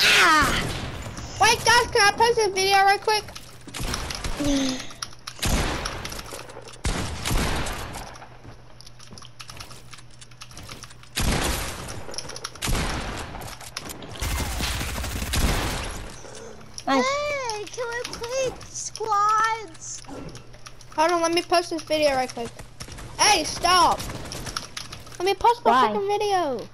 Ah! Wait, guys, can I post this video right quick? Hey, can we play squads? Hold on, let me post this video right quick. Hey, stop! Let me post my Why? fucking video.